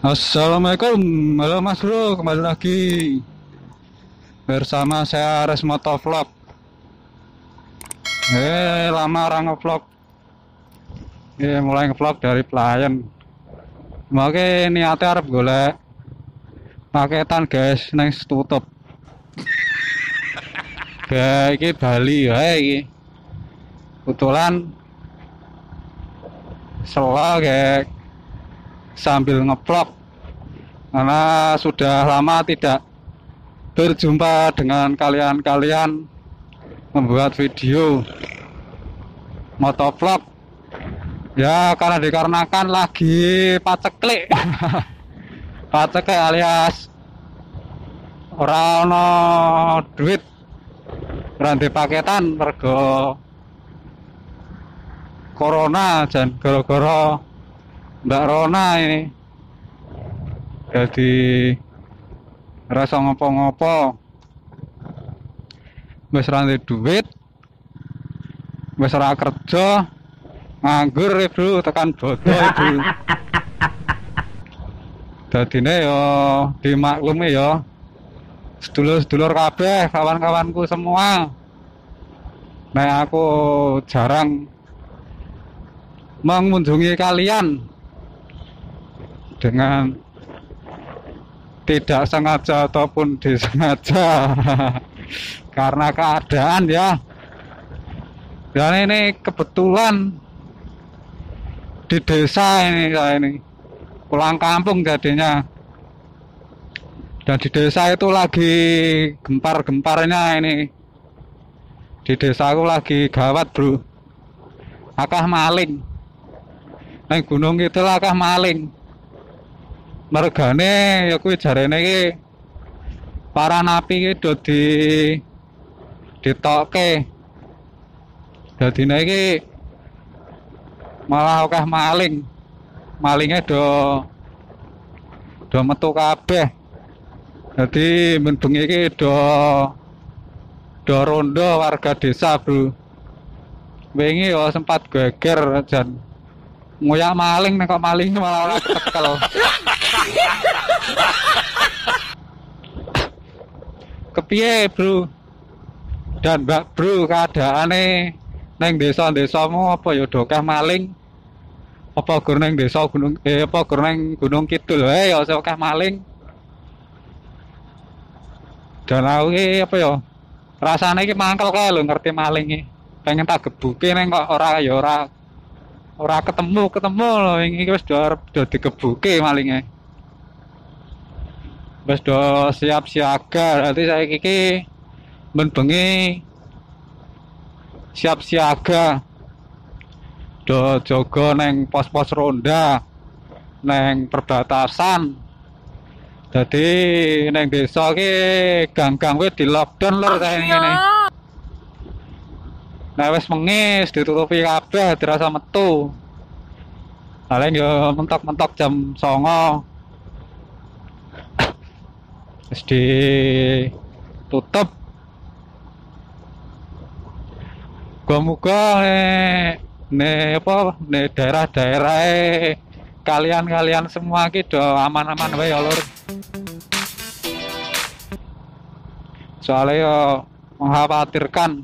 Assalamualaikum, halo Mas Bro, kembali lagi bersama saya Ares Motovlog. Eh, lama orang ngevlog. Eh, mulai ngevlog dari pelayan. Maka niatnya arep golek paketan guys, neng tutup. Kayak iki Bali ya iki. Kebetulan selo kayak sambil ngevlog karena sudah lama tidak berjumpa dengan kalian-kalian membuat video motovlog. Ya karena dikarenakan lagi paceklik. Paceklik alias orang duit. Rantai paketan mergo corona dan gara-gara Mbak Rona ini. Jadi rasa ngopo-ngopo. Wis rantai duit. Wis ora kerja. Nganggur ya bro tekan bodoh ya bro dadine yo dimaklumi yo. Sedulur-sedulur kabeh kawan-kawanku semua. Nah aku jarang mengunjungi kalian dengan tidak sengaja ataupun disengaja. Karena keadaan ya. Dan ini kebetulan di desa ini saya ini. Pulang kampung jadinya. Dan di desa itu lagi gempar-gemparnya ini. Di desaku lagi gawat bro. Akah maling. Neng gunung itu akah maling mergane ya kuwi jarene iki para napi iki do di ditokke. Dadine iki malah akeh maling. Malingnya do do metu kabeh. Jadi men bengi iki do do rondo warga desa bro. Wingi yo sempat geger jan. Ngoyak maling nek kok maling malah ora ketekel kepiye bro? Dan mbak bro keadaane neng desa-desamu apa ya dokah maling? Apa gur neng desa gunung eh apa gur neng gunung kidul? Wae ya akeh maling. Dan aku apa ya rasane iki mangkel kae lho ngerti maling iki pengen tak gebuke neng kok ora ya ora ora ketemu ketemu lho iki wis do do digebuke malinge wis do siap siaga nanti saya kiki men bengi siap siaga. Do jogo neng pos-pos ronda neng perbatasan. Jadi neng desa ki gang-gang wis di lockdown lho saya ngene. Nah wis mengis ditutupi kabeh dirasa metu. Paling yo mentok-mentok jam 09.00. Wis ditutup. Muga-muga ne apa ne daerah-daerah kalian-kalian semua ki do aman-aman wae ya. Soalnya yo mengkhawatirkan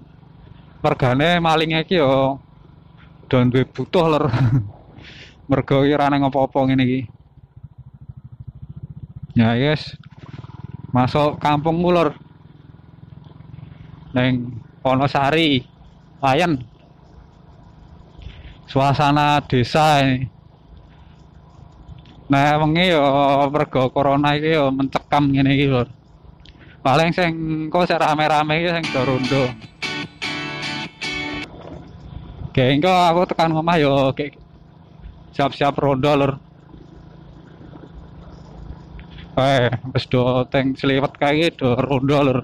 mergane maling iki yo don butuh lur. Mergo iki ora nang iki. Ya yes. Masuk kampung lur. Neng Wonosari, Layan. Suasana desa ini. Nah, wengi yo mergo corona iki yo mencekam ngene iki lur. Paling sing kok sing rame-rame iki sing do rondo. Oke, engko aku tekan omah yo kayak siap-siap rondo lur. Eh, wis do teng seliwet kae do rondo lur.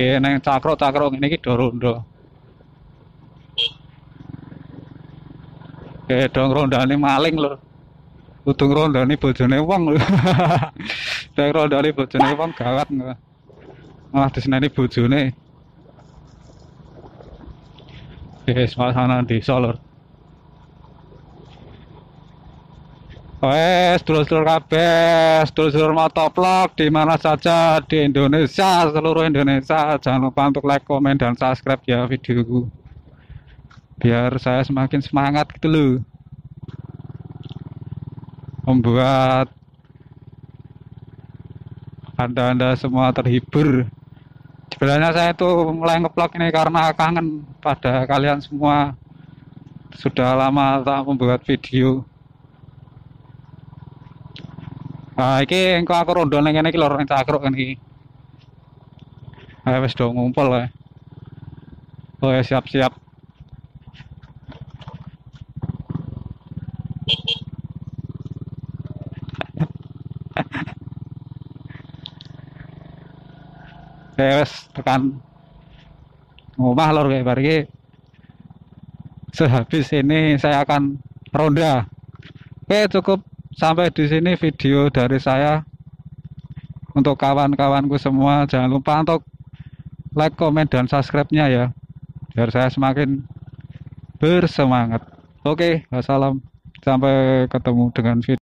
Neng cakro-cakro ngene iki do rondo. Oke, dong rondane maling lur. Udung rondane bojone wong lho. Dek rondane bojone wong gawat malah diseneni bojone. Oke, suasana desa lur. Wes, dulur-dulur kabeh, dulur-dulur motovlog di mana saja di Indonesia, seluruh Indonesia. Jangan lupa untuk like, komen, dan subscribe ya videoku. Biar saya semakin semangat gitu loh. Membuat Anda-anda semua terhibur. Sebenarnya saya tuh mulai ngevlog ini karena kangen pada kalian semua. Sudah lama tak membuat video. Nah, iki engko aku rondo ning kene iki lho ning cakruk iki. Ayo wis do ngumpul ya. Oh ya siap-siap. Ya wis tekan ngomah lor kayak bar iki. Sehabis ini saya akan ronda. Oke, cukup sampai di sini video dari saya. Untuk kawan-kawanku semua, jangan lupa untuk like, komen, dan subscribe-nya ya. Biar saya semakin bersemangat. Oke, wassalam. Sampai ketemu dengan video.